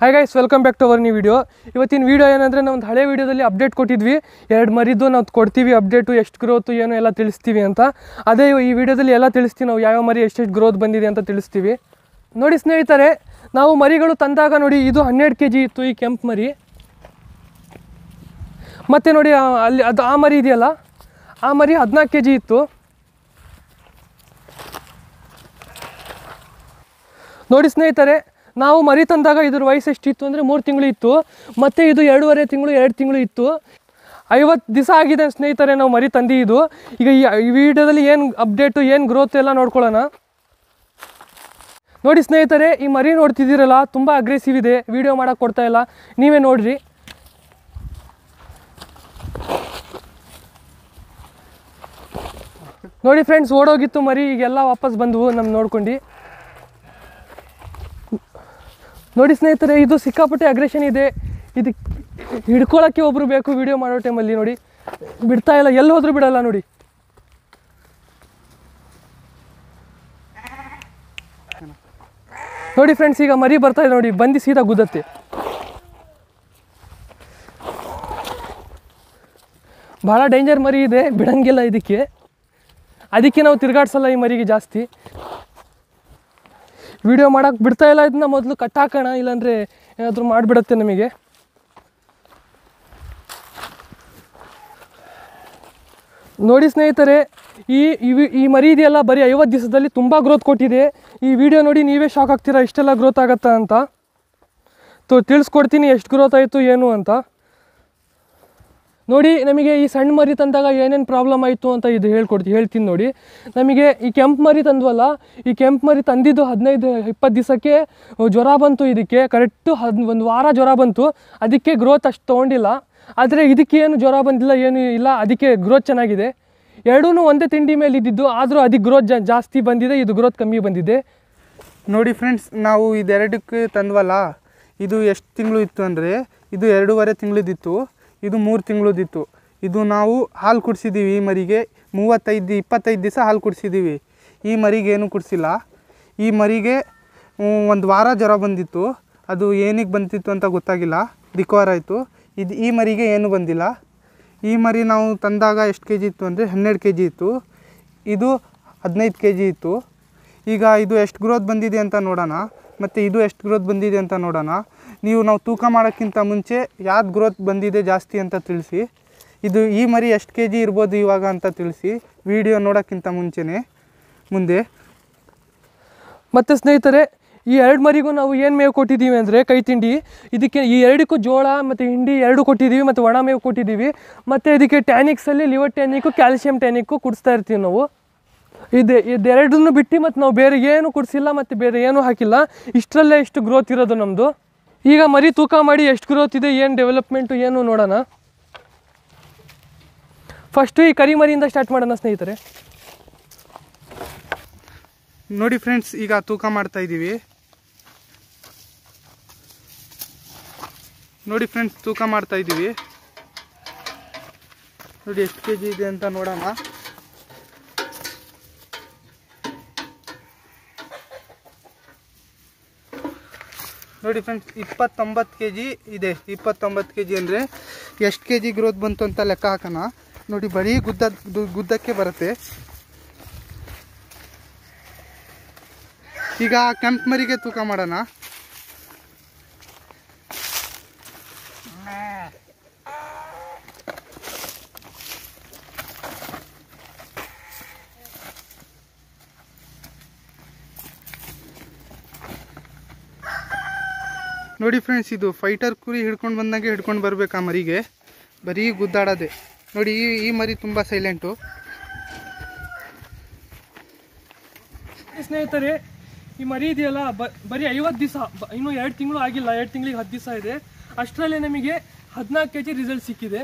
Hi guys welcome back to our ನೀವು video ಇವತ್ತಿನ video ಏನಂದರೆ ನಾವು ಒಂದು ಹಳೆ ವಿಡಿಯೋದಲ್ಲಿ ಅಪ್ಡೇಟ್ ಕೊಟ್ಟಿದ್ವಿ. ಎರಡು ಮರಿದ್ದು ನಾವು ಕೊಡ್ತೀವಿ ಅಪ್ಡೇಟು ಎಷ್ಟು ಗ್ರೋತು ಏನು ಎಲ್ಲ ತಿಳಿಸ್ತೀವಿ ಅಂತ. ಅದೇ ಈ ವಿಡಿಯೋದಲ್ಲಿ ಎಲ್ಲ ತಿಳಿಸ್ತೀವಿ ನಾವು ಯಾವ್ಯಾವ ಮರಿ, ಎಷ್ಟೆಷ್ಟು ಗ್ರೋತ್ ಬಂದಿದೆ ಅಂತ ತಿಳಿಸ್ತೀವಿ. ನೋಡಿ ಸ್ನೇಹಿತರೆ, ನಾವು ಮರಿಗಳು ತಂದಾಗ ನೋಡಿ ಇದು ಹನ್ನೆರಡು ಕೆ ಜಿ ಇತ್ತು ಈ ಕೆಂಪು ಮರಿ. ಮತ್ತು ನೋಡಿ ಅಲ್ಲಿ ಅದು ಆ ಮರಿ ಇದೆಯಲ್ಲ? ಆ ಮರಿ ಹದಿನಾಲ್ಕು ಕೆ ಜಿ ಇತ್ತು. ನೋಡಿ ಸ್ನೇಹಿತರೆ ನಾವು ಮರಿ ತಂದಾಗ ಇದ್ರ ವಯಸ್ಸು ಎಷ್ಟಿತ್ತು ಅಂದರೆ ಮೂರು ತಿಂಗಳು ಇತ್ತು ಮತ್ತು ಇದು ಎರಡೂವರೆ ತಿಂಗಳು, ಎರಡು ತಿಂಗಳು ಇತ್ತು. ಐವತ್ತು ದಿವಸ ಆಗಿದೆ ಸ್ನೇಹಿತರೆ, ನಾವು ಮರಿ ತಂದಿದ್ದು ಈಗ ಈ ಈ ವಿಡಿಯೋದಲ್ಲಿ ಏನು ಅಪ್ಡೇಟು ಏನು ಗ್ರೋತ್ ಎಲ್ಲ ನೋಡ್ಕೊಳ್ಳೋಣ. ನೋಡಿ ಸ್ನೇಹಿತರೆ, ಈ ಮರಿ ನೋಡ್ತಿದ್ದೀರಲ್ಲ, ತುಂಬ ಅಗ್ರೆಸಿವ್ ಇದೆ. ವಿಡಿಯೋ ಮಾಡೋಕ್ಕೆ ಕೊಡ್ತಾ ಇಲ್ಲ. ನೀವೇ ನೋಡಿರಿ. ನೋಡಿ ಫ್ರೆಂಡ್ಸ್ ಓಡೋಗಿತ್ತು ಮರಿ, ಈಗೆಲ್ಲ ವಾಪಸ್ ಬಂದವು. ನಮ್ಮ ನೋಡ್ಕೊಂಡು. ನೋಡಿ ಸ್ನೇಹಿತರೆ, ಇದು ಸಿಕ್ಕಾಪಟ್ಟೆ ಅಗ್ರೆಷನ್ ಇದೆ. ಇದು ಹಿಡ್ಕೊಳ್ಳೋಕ್ಕೆ ಒಬ್ಬರು ಬೇಕು ವಿಡಿಯೋ ಮಾಡೋ ಟೈಮಲ್ಲಿ ನೋಡಿ. ಬಿಡ್ತಾ ಇಲ್ಲ, ಎಲ್ಲಿ ಹೋದರೂ ಬಿಡಲ್ಲ ನೋಡಿ. ನೋಡಿ ಫ್ರೆಂಡ್ಸ್ ಈಗ ಮರಿ ಬರ್ತಾ ಇದೆ ನೋಡಿ, ಬಂದು ಸೀದಾ ಗುದ್ದತ್ತೆ. ಭಾಳ ಡೇಂಜರ್ ಮರಿ ಇದೆ, ಬಿಡಂಗಿಲ್ಲ ಇದಕ್ಕೆ. ಅದಕ್ಕೆ ನಾವು ತಿರ್ಗಾಡ್ಸಲ್ಲ ಈ ಮರಿಗೆ ಜಾಸ್ತಿ. ವಿಡಿಯೋ ಮಾಡೋಕೆ ಬಿಡ್ತಾ ಇಲ್ಲ, ಇದನ್ನ ಮೊದಲು ಕಟ್ ಹಾಕೋಣ, ಇಲ್ಲಾಂದರೆ ಏನಾದರೂ ಮಾಡಿಬಿಡತ್ತೆ ನಮಗೆ. ನೋಡಿ ಸ್ನೇಹಿತರೆ, ಈ ಈ ಮರಿ ಇದೆಯಲ್ಲ ಬರೀ ಐವತ್ತು ದಿವಸದಲ್ಲಿ ತುಂಬ ಗ್ರೋತ್ ಕೊಟ್ಟಿದೆ. ಈ ವಿಡಿಯೋ ನೋಡಿ ನೀವೇ ಶಾಕ್ ಆಗ್ತೀರಾ, ಇಷ್ಟೆಲ್ಲ ಗ್ರೋತ್ ಆಗತ್ತಾ ಅಂತ. ತೋ, ತಿಳಿಸ್ಕೊಡ್ತೀನಿ ಎಷ್ಟು ಗ್ರೋತ್ ಆಯಿತು, ಏನು ಅಂತ. ನೋಡಿ, ನಮಗೆ ಈ ಸಣ್ಣ ಮರಿ ತಂದಾಗ ಏನೇನು ಪ್ರಾಬ್ಲಮ್ ಆಯಿತು ಅಂತ ಇದು ಹೇಳ್ಕೊಡ್ತೀವಿ ಹೇಳ್ತೀನಿ ನೋಡಿ. ನಮಗೆ ಈ ಕೆಂಪು ಮರಿ ತಂದ್ವಲ್ಲ, ಈ ಕೆಂಪು ಮರಿ ತಂದಿದ್ದು ಹದಿನೈದು, ಇಪ್ಪತ್ತು ದಿವಸಕ್ಕೆ ಜ್ವರ ಬಂತು ಇದಕ್ಕೆ. ಕರೆಕ್ಟು ಹದ್, ಒಂದು ವಾರ ಜ್ವರ ಬಂತು. ಅದಕ್ಕೆ ಗ್ರೋತ್ ಅಷ್ಟು ತೊಗೊಂಡಿಲ್ಲ. ಆದರೆ ಇದಕ್ಕೆ ಏನು ಜ್ವರ ಬಂದಿಲ್ಲ, ಏನು ಇಲ್ಲ, ಅದಕ್ಕೆ ಗ್ರೋತ್ ಚೆನ್ನಾಗಿದೆ. ಎರಡೂ ಒಂದೇ ತಿಂಡಿ ಮೇಲೆ ಇದ್ದಿದ್ದು, ಆದರೂ ಅದಕ್ಕೆ ಗ್ರೋತ್ ಜಾಸ್ತಿ ಬಂದಿದೆ, ಇದು ಗ್ರೋತ್ ಕಮ್ಮಿ ಬಂದಿದೆ. ನೋಡಿ ಫ್ರೆಂಡ್ಸ್ ನಾವು ಇದೆರಡಕ್ಕೆ ತಂದ್ವಲ್ಲ, ಇದು ಎಷ್ಟು ತಿಂಗಳು ಇತ್ತು ಅಂದರೆ, ಇದು ಎರಡೂವರೆ ತಿಂಗಳದಿತ್ತು. ಇದು ಮೂರು ತಿಂಗಳದಿತ್ತು ಇದು ನಾವು ಹಾಲು ಕುಡಿಸಿದ್ದೀವಿ ಈ ಮರಿಗೆ. ಮೂವತ್ತೈದು, ಇಪ್ಪತ್ತೈದು ದಿವಸ ಹಾಲು ಕುಡಿಸಿದ್ದೀವಿ ಈ ಮರಿಗೆ ಏನು ಕುಡಿಸಿಲ್ಲ. ಈ ಮರಿಗೆ ಒಂದು ವಾರ ಜ್ವರ ಬಂದಿತ್ತು. ಅದು ಏನಕ್ಕೆ ಬಂದಿತ್ತು ಅಂತ ಗೊತ್ತಾಗಿಲ್ಲ. ರಿಕವರ್ ಆಯಿತು. ಇದು, ಈ ಮರಿಗೆ ಏನು ಬಂದಿಲ್ಲ. ಈ ಮರಿ ನಾವು ತಂದಾಗ ಎಷ್ಟು ಕೆ ಜಿ ಇತ್ತು ಅಂದರೆ ಹನ್ನೆರಡು ಕೆ ಜಿ ಇತ್ತು. ಇದು ಹದಿನೈದು ಕೆ ಜಿ ಇತ್ತು. ಈಗ ಇದು ಎಷ್ಟು ಗ್ರೋತ್ ಬಂದಿದೆ ಅಂತ ನೋಡೋಣ. ಮತ್ತು ಇದು ಎಷ್ಟು ಗ್ರೋತ್ ಬಂದಿದೆ ಅಂತ ನೋಡೋಣ. ನೀವು ನಾವು ತೂಕ ಮಾಡೋಕ್ಕಿಂತ ಮುಂಚೆ ಯಾವ್ದು ಗ್ರೋತ್ ಬಂದಿದೆ ಜಾಸ್ತಿ ಅಂತ ತಿಳಿಸಿ. ಇದು ಈ ಮರಿ ಎಷ್ಟು ಕೆ ಜಿ ಇರ್ಬೋದು ಇವಾಗ ಅಂತ ತಿಳಿಸಿ. ವಿಡಿಯೋ ನೋಡೋಕ್ಕಿಂತ ಮುಂಚೆನೇ. ಮುಂದೆ. ಮತ್ತು ಸ್ನೇಹಿತರೆ, ಈ ಎರಡು ಮರಿಗೂ ನಾವು ಏನು ಮೇವು ಕೊಟ್ಟಿದ್ದೀವಿ ಅಂದರೆ ಕೈ ತಿಂಡಿ. ಇದಕ್ಕೆ ಈ ಎರಡಕ್ಕೂ ಜೋಳ ಮತ್ತು ಹಿಂಡಿ ಎರಡು ಕೊಟ್ಟಿದ್ದೀವಿ ಮತ್ತು ಒಣ ಮೇವು ಕೊಟ್ಟಿದ್ದೀವಿ. ಮತ್ತು ಇದಕ್ಕೆ ಟ್ಯಾನಿಕ್ಸಲ್ಲಿ ಲಿವರ್ ಟ್ಯಾನಿಕ್ಕು ಕ್ಯಾಲ್ಸಿಯಂ ಟ್ಯಾನಿಕ್ಕು ಕುಡಿಸ್ತಾ ಇರ್ತೀವಿ ನಾವು. ಇದು ಇದೆರಡನ್ನು ಬಿಟ್ಟು ಮತ್ತು ನಾವು ಬೇರೆ ಏನು ಕುಡಿಸಿಲ್ಲ ಮತ್ತು ಬೇರೆ ಏನೂ ಹಾಕಿಲ್ಲ. ಇಷ್ಟರಲ್ಲೇ ಇಷ್ಟು ಗ್ರೋತ್ ಇರೋದು ನಮ್ಮದು ಈಗ ಮರಿ ತೂಕ ಮಾಡಿ ಎಷ್ಟು ಗ್ರೋತ್ ಇದೆ, ಏನು ಡೆವಲಪ್ಮೆಂಟು ಏನು ನೋಡೋಣ. ಫಸ್ಟು ಈ ಕರಿ ಮರಿಯಿಂದ ಸ್ಟಾರ್ಟ್ ಮಾಡೋಣ ಸ್ನೇಹಿತರೆ. ನೋಡಿ ಫ್ರೆಂಡ್ಸ್ ಈಗ ತೂಕ ಮಾಡ್ತಾ ಇದ್ದೀವಿ ನೋಡಿ ಫ್ರೆಂಡ್ಸ್ ತೂಕ ಮಾಡ್ತಾ ಇದ್ದೀವಿ ನೋಡಿ ಎಷ್ಟು ಕೆ ಜಿ ಇದೆ ಅಂತ ನೋಡೋಣ. ನೋಡಿ ಫ್ರೆಂಡ್ಸ್ ಇಪ್ಪತ್ತೊಂಬತ್ತು ಕೆ ಜಿ ಇದೆ. ಇಪ್ಪತ್ತೊಂಬತ್ತು ಕೆ ಜಿ ಅಂದರೆ ಎಷ್ಟು ಕೆ ಜಿ ಗ್ರೋತ್ ಬಂತು ಅಂತ ಲೆಕ್ಕ ಹಾಕೋಣ. ನೋಡಿ ಬರೀ ಗುದ್ದ ಗುದ್ದಕ್ಕೆ ಬರುತ್ತೆ. ಈಗ ಕೆಂಪು ಮರಿಗೆ ತೂಕ ಮಾಡೋಣ. ನೋಡಿ ಫ್ರೆಂಡ್ಸ್ ಇದು ಫೈಟರ್ ಕುರಿ ಹಿಡ್ಕೊಂಡು ಬಂದಂಗೆ ಹಿಡ್ಕೊಂಡು ಬರ್ಬೇಕು ಆ ಮರಿಗೆ. ಬರೀ ಗುದ್ದಾಡೋದೆ. ನೋಡಿ ಈ ಈ ಮರಿ ತುಂಬ ಸೈಲೆಂಟು ಸ್ನೇಹಿತರೆ ಈ ಮರಿ ಇದೆಯಲ್ಲ ಬರೀ ಐವತ್ತು ದಿವಸ ಇನ್ನೂ ಎರಡು ತಿಂಗಳು ಆಗಿಲ್ಲ ಎರಡು ತಿಂಗಳಿಗೆ ಹತ್ತು ದಿವಸ ಇದೆ. ಅಷ್ಟರಲ್ಲೇ ನಮಗೆ ಹದಿನಾಲ್ಕು ಕೆ ಜಿ ರಿಸಲ್ಟ್ ಸಿಕ್ಕಿದೆ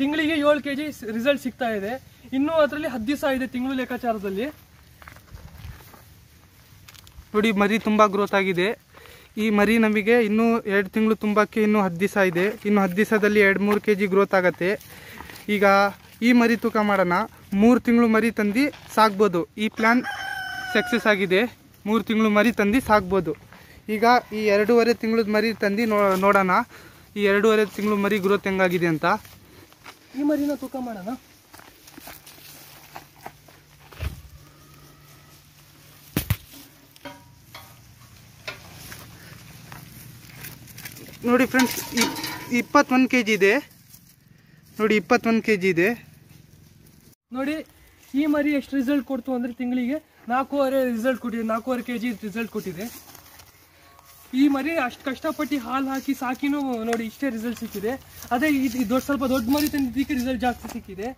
ತಿಂಗಳಿಗೆ ಏಳು ಕೆ ಜಿ ರಿಸಲ್ಟ್ ಸಿಗ್ತಾ ಇದೆ. ಇನ್ನೂ ಅದರಲ್ಲಿ ಹತ್ತು ದಿವಸ ಇದೆ ತಿಂಗಳು ಲೆಕ್ಕಾಚಾರದಲ್ಲಿ. ನೋಡಿ ಮರಿ ತುಂಬ ಗ್ರೋತ್ ಆಗಿದೆ. ಈ ಮರಿ ನಮಗೆ ಇನ್ನೂ ಎರಡು ತಿಂಗಳು ತುಂಬಕ್ಕೆ ಇನ್ನೂ ಹತ್ತು ದಿವಸ ಇದೆ. ಇನ್ನು ಹತ್ತು ದಿವಸದಲ್ಲಿ ಎರಡು ಮೂರು ಕೆ ಜಿ ಗ್ರೋತ್ ಆಗುತ್ತೆ. ಈಗ ಈ ಮರಿ ತೂಕ ಮಾಡೋಣ. ಮೂರು ತಿಂಗಳು ಮರಿ ತಂದು ಸಾಕ್ಬೋದು. ಈ ಪ್ಲ್ಯಾನ್ ಸಕ್ಸಸ್ ಆಗಿದೆ. ಮೂರು ತಿಂಗಳು ಮರಿ ತಂದು ಸಾಕ್ಬೋದು. ಈಗ ಈ ಎರಡೂವರೆ ತಿಂಗಳದ ಮರಿ ತಂದು ನೋಡೋಣ. ಈ ಎರಡೂವರೆ ತಿಂಗಳು ಮರಿ ಗ್ರೋತ್ ಹೆಂಗಾಗಿದೆ ಅಂತ. ಈ ಮರಿನ ತೂಕ ಮಾಡೋಣ. ನೋಡಿ ಫ್ರೆಂಡ್ಸ್ ಇಪ್ಪತ್ತೊಂದು ಕೆ ಜಿ ಇದೆ. ನೋಡಿ ಇಪ್ಪತ್ತೊಂದು ಕೆ ಜಿ ಇದೆ. ನೋಡಿ ಈ ಮರಿ ಎಷ್ಟು ರಿಸಲ್ಟ್ ಕೊಡ್ತು ಅಂದರೆ ತಿಂಗಳಿಗೆ ನಾಲ್ಕೂವರೆ ರಿಸಲ್ಟ್ ಕೊಟ್ಟಿದೆ ನಾಲ್ಕೂವರೆ ಕೆ ಜಿ ರಿಸಲ್ಟ್ ಕೊಟ್ಟಿದೆ. ಈ ಮರಿ ಅಷ್ಟು ಕಷ್ಟಪಟ್ಟು ಹಾಲು ಹಾಕಿ ಸಾಕಿನೂ ನೋಡಿ ಇಷ್ಟೇ ರಿಸಲ್ಟ್ ಸಿಕ್ಕಿದೆ. ಅದೇ ಇದು ದೊಡ್ಡ ಸ್ವಲ್ಪ ದೊಡ್ಡ ಮರಿ ತಂದಿದ್ದಕ್ಕೆ ರಿಸಲ್ಟ್ ಜಾಸ್ತಿ ಸಿಕ್ಕಿದೆ.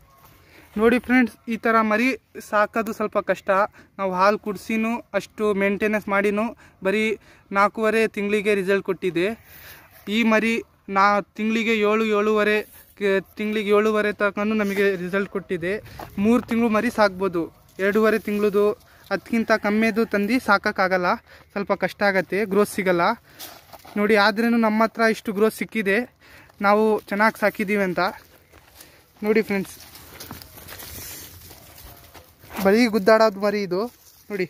ನೋಡಿ ಫ್ರೆಂಡ್ಸ್ ಈ ಥರ ಮರಿ ಸಾಕೋದು ಸ್ವಲ್ಪ ಕಷ್ಟ. ನಾವು ಹಾಲು ಕುಡಿಸಿನೂ ಅಷ್ಟು ಮೇಂಟೆನೆನ್ಸ್ ಮಾಡಿನೂ ಬರೀ ನಾಲ್ಕೂವರೆ ತಿಂಗಳಿಗೆ ರಿಸಲ್ಟ್ ಕೊಟ್ಟಿದೆ. ಈ ಮರಿ ನಾ ತಿಂಗಳಿಗೆ ಏಳು, ಏಳುವರೆ ತಿಂಗಳಿಗೆ ಏಳುವರೆ ತನಕನೂ ನಮಗೆ ರಿಸಲ್ಟ್ ಕೊಟ್ಟಿದೆ. ಮೂರು ತಿಂಗಳು ಮರಿ ಸಾಕ್ಬೋದು. ಎರಡೂವರೆ ತಿಂಗಳದು ಅದಕ್ಕಿಂತ ಕಮ್ಮಿದು ತಂದು ಸಾಕೋಕ್ಕಾಗಲ್ಲ. ಸ್ವಲ್ಪ ಕಷ್ಟ ಆಗತ್ತೆ ಗ್ರೋತ್ ಸಿಗಲ್ಲ. ನೋಡಿ ಆದ್ರೂ ನಮ್ಮ ಹತ್ರ ಇಷ್ಟು ಗ್ರೋತ್ ಸಿಕ್ಕಿದೆ. ನಾವು ಚೆನ್ನಾಗಿ ಸಾಕಿದ್ದೀವಿ ಅಂತ. ನೋಡಿ ಫ್ರೆಂಡ್ಸ್ ಬರೀ ಗುದ್ದಾಡೋದು ಮರಿ ಇದು. ನೋಡಿ.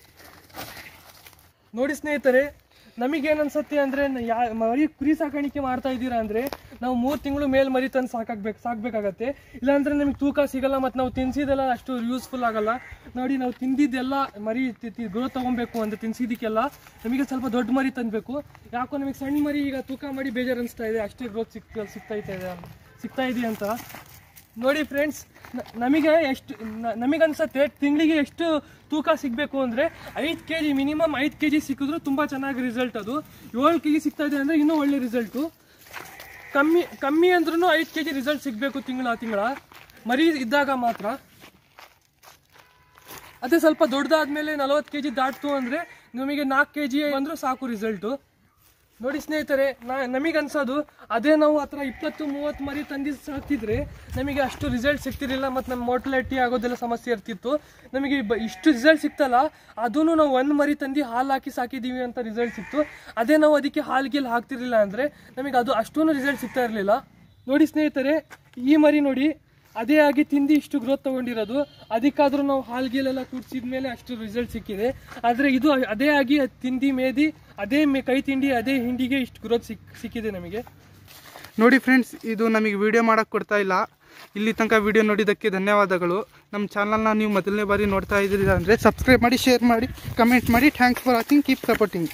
ನೋಡಿ ಸ್ನೇಹಿತರೆ ನಮಗೇನು ಅನ್ಸುತ್ತೆ ಅಂದರೆ ಯಾ ಮರಿ ಕುರಿ ಸಾಕಾಣಿಕೆ ಮಾಡ್ತಾ ಇದ್ದೀರಾ ಅಂದ್ರೆ ನಾವು ಮೂರು ತಿಂಗಳು ಮೇಲೆ ಮರಿ ತಂದು ಸಾಕಾಗ್ಬೇಕು ಸಾಕ್ಬೇಕಾಗತ್ತೆ. ಇಲ್ಲಾಂದ್ರೆ ನಮಗೆ ತೂಕ ಸಿಗಲ್ಲ ಮತ್ತು ನಾವು ತಿನ್ಸಿದೆಲ್ಲ ಅಷ್ಟು ಯೂಸ್ಫುಲ್ ಆಗಲ್ಲ. ನೋಡಿ, ನಾವು ತಿಂದಿದ್ದೆಲ್ಲ ಮರಿ ಗ್ರೋತ್ ತಗೊಬೇಕು ಅಂತ ತಿನ್ಸಿದ್ದಕ್ಕೆಲ್ಲ ನಮಗೆ ಸ್ವಲ್ಪ ದೊಡ್ಡ ಮರಿ ತಂದಬೇಕು. ಯಾಕೋ ನಮಗೆ ಸಣ್ಣ ಮರಿ ಈಗ ತೂಕ ಮಾಡಿ ಬೇಜಾರು ಅನಿಸ್ತಾ ಇದೆ. ಅಷ್ಟೇ ಗ್ರೋತ್ ಸಿಗ್ತಾ ಸಿಗ್ತಾ ಇದೆ ಸಿಗ್ತಾ ಇದೆ ಅಂತ. ನೋಡಿ ಫ್ರೆಂಡ್ಸ್ ನಮಗೆ ಎಷ್ಟು ನಮಗೆ ಅನ್ಸುತ್ತೆ ತಿಂಗಳಿಗೆ ಎಷ್ಟು ತೂಕ ಸಿಗಬೇಕು ಅಂದರೆ ಐದು ಕೆ ಜಿ ಮಿನಿಮಮ್ ಐದು ಕೆ ಜಿ ಸಿಕ್ಕಿದ್ರು ತುಂಬ ಚೆನ್ನಾಗಿ ರಿಸಲ್ಟ್ ಅದು. ಏಳು ಕೆ ಜಿ ಸಿಗ್ತಾ ಇದೆ ಅಂದರೆ ಇನ್ನೂ ಒಳ್ಳೆ ರಿಸಲ್ಟು ಕಮ್ಮಿ ಕಮ್ಮಿ ಅಂದ್ರೂ ಐದು ಕೆ ಜಿ ರಿಸಲ್ಟ್ ಸಿಗಬೇಕು ತಿಂಗಳ ತಿಂಗಳ. ಮರಿ ಇದ್ದಾಗ ಮಾತ್ರ. ಅದೇ ಸ್ವಲ್ಪ ದೊಡ್ಡದಾದ್ಮೇಲೆ ನಲವತ್ತು ಕೆ ಜಿ ದಾಟ್ತು ಅಂದರೆ ನಿಮಗೆ ನಾಲ್ಕು ಕೆ ಜಿ ಸಾಕು ರಿಸಲ್ಟು ನೋಡಿ ಸ್ನೇಹಿತರೆ, ನಾ ನಮಗೆ ಅನ್ಸೋದು ಅದೇ ನಾವು ಹತ್ರ ಇಪ್ಪತ್ತು, ಮೂವತ್ತು ಮರಿ ತಂದು ಸಾಕ್ತಿದ್ರೆ ನಮಗೆ ಅಷ್ಟು ರಿಸಲ್ಟ್ ಸಿಗ್ತಿರಲಿಲ್ಲ ಮತ್ತು ನಮ್ಮ ಮೋರ್ಟಲಿಟಿ ಆಗೋದೆಲ್ಲ ಸಮಸ್ಯೆ ಇರ್ತಿತ್ತು. ನಮಗೆ ಇಷ್ಟು ರಿಸಲ್ಟ್ ಸಿಕ್ತಲ್ಲ ಅದೂ ನಾವು ಒಂದು ಮರಿ ತಂದು ಹಾಲು ಹಾಕಿ ಸಾಕಿದ್ದೀವಿ ಅಂತ ರಿಸಲ್ಟ್ ಸಿಕ್ತು. ಅದೇ ನಾವು ಅದಕ್ಕೆ ಹಾಲು ಗೀಲ್ ಹಾಕ್ತಿರ್ಲಿಲ್ಲ ಅಂದರೆ ನಮಗೆ ಅದು ಅಷ್ಟೂ ರಿಸಲ್ಟ್ ಸಿಗ್ತಾ ಇರಲಿಲ್ಲ. ನೋಡಿ ಸ್ನೇಹಿತರೆ, ಈ ಮರಿ ನೋಡಿ. ಅದೇ ಆಗಿ ತಿಂದು ಇಷ್ಟು ಗ್ರೋತ್ ತಗೊಂಡಿರೋದು. ಅದಕ್ಕಾದ್ರೂ ನಾವು ಹಾಲ್ಗೀಲೆಲ್ಲ ಕುಡ್ಸಿದ ಮೇಲೆ ಅಷ್ಟು ರಿಸಲ್ಟ್ ಸಿಕ್ಕಿದೆ. ಆದರೆ ಇದು ಅದೇ ಆಗಿ ತಿಂಡಿ ಮೇದಿ, ಅದೇ ಕೈ ತಿಂಡಿ, ಅದೇ ಹಿಂಡಿಗೆ ಇಷ್ಟು ಗ್ರೋತ್ ಸಿಕ್, ಸಿಕ್ಕಿದೆ ನಮಗೆ. ನೋಡಿ ಫ್ರೆಂಡ್ಸ್ ಇದು ನಮಗೆ ವಿಡಿಯೋ ಮಾಡೋಕ್ಕೆ ಕೊಡ್ತಾ ಇಲ್ಲ. ಇಲ್ಲಿ ತನಕ ವಿಡಿಯೋ ನೋಡಿದ್ದಕ್ಕೆ ಧನ್ಯವಾದಗಳು. ನಮ್ಮ ಚಾನಲ್ನ ನೀವು ಮೊದಲನೇ ಬಾರಿ ನೋಡ್ತಾ ಇದ್ದೀರಿ ಅಂದರೆ ಸಬ್ಸ್ಕ್ರೈಬ್ ಮಾಡಿ ಶೇರ್ ಮಾಡಿ ಕಮೆಂಟ್ ಮಾಡಿ. Thanks for watching keep supporting